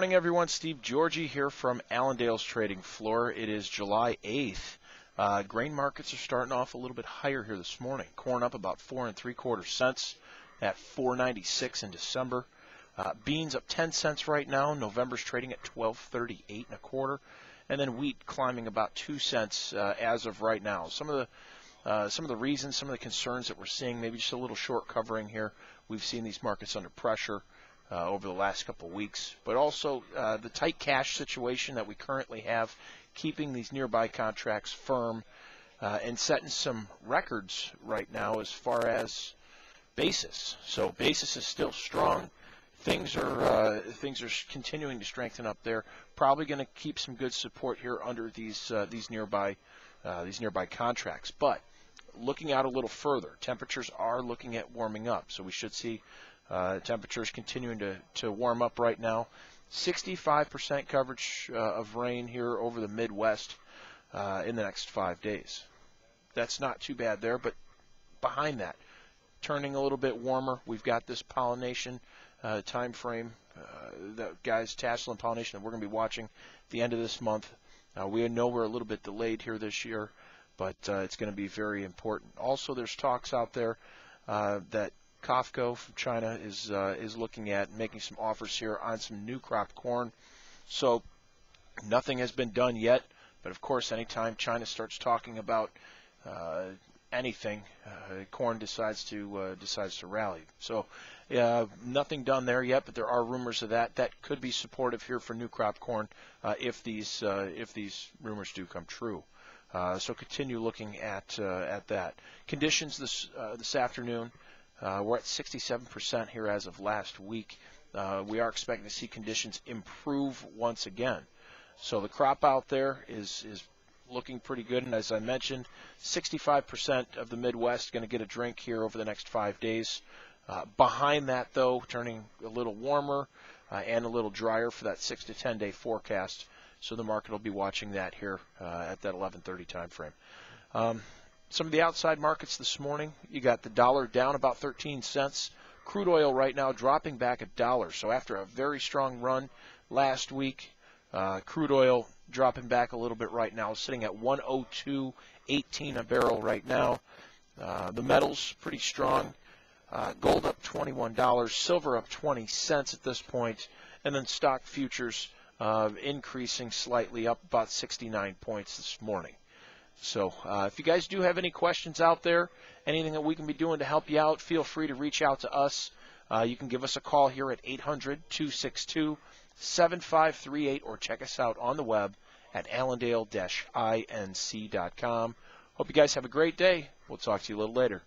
morning, everyone. Steve Georgie here from Allendale's trading floor. It is July 8th. Uh, grain markets are starting off a little bit higher here this morning. Corn up about four and three quarter cents at 4.96 in December. Uh, beans up 10 cents right now. November's trading at 12.38 and a quarter, and then wheat climbing about two cents uh, as of right now. Some of the uh, some of the reasons, some of the concerns that we're seeing, maybe just a little short covering here. We've seen these markets under pressure uh, over the last couple of weeks, but also uh, the tight cash situation that we currently have, keeping these nearby contracts firm uh, and setting some records right now as far as basis. So basis is still strong. Things are uh, things are continuing to strengthen up there. Probably going to keep some good support here under these uh, these nearby uh, these nearby contracts, but looking out a little further, temperatures are looking at warming up, so we should see uh, temperatures continuing to, to warm up right now. 65% coverage uh, of rain here over the Midwest uh, in the next five days. That's not too bad there, but behind that, turning a little bit warmer. We've got this pollination uh, time frame, uh, the guys tassel and pollination that we're going to be watching at the end of this month. Uh, we know we're a little bit delayed here this year, but uh, it's going to be very important. Also, there's talks out there that COFCO from China is uh, is looking at making some offers here on some new crop corn. So nothing has been done yet, but of course, anytime China starts talking about uh, anything, uh, corn decides to uh, decides to rally. So nothing done there yet, but there are rumors of that. That could be supportive here for new crop corn uh, if these uh, if these rumors do come true. Uh, so continue looking at at that. Conditions this this afternoon. Uh, we're at 67% here as of last week. Uh, we are expecting to see conditions improve once again. So the crop out there is is looking pretty good, and as I mentioned, 65% of the Midwest going to get a drink here over the next five days. Uh, behind that, though, turning a little warmer uh, and a little drier for that six to 10 day forecast. So the market will be watching that here uh, at that 11:30 time frame. Um, some of the outside markets this morning, you got the dollar down about 13 cents. Crude oil right now dropping back a dollar. So after a very strong run last week, uh, crude oil dropping back a little bit right now, sitting at 102.18 a barrel right now. Uh, the metals pretty strong. Uh, gold up $21, silver up 20 cents at this point, and then stock futures uh, increasing slightly up about 69 points this morning. So uh, if you guys do have any questions out there, anything that we can be doing to help you out, feel free to reach out to us. Uh, you can give us a call here at 800 262 7538 or check us out on the web at allendale inc.com. Hope you guys have a great day. We'll talk to you a little later.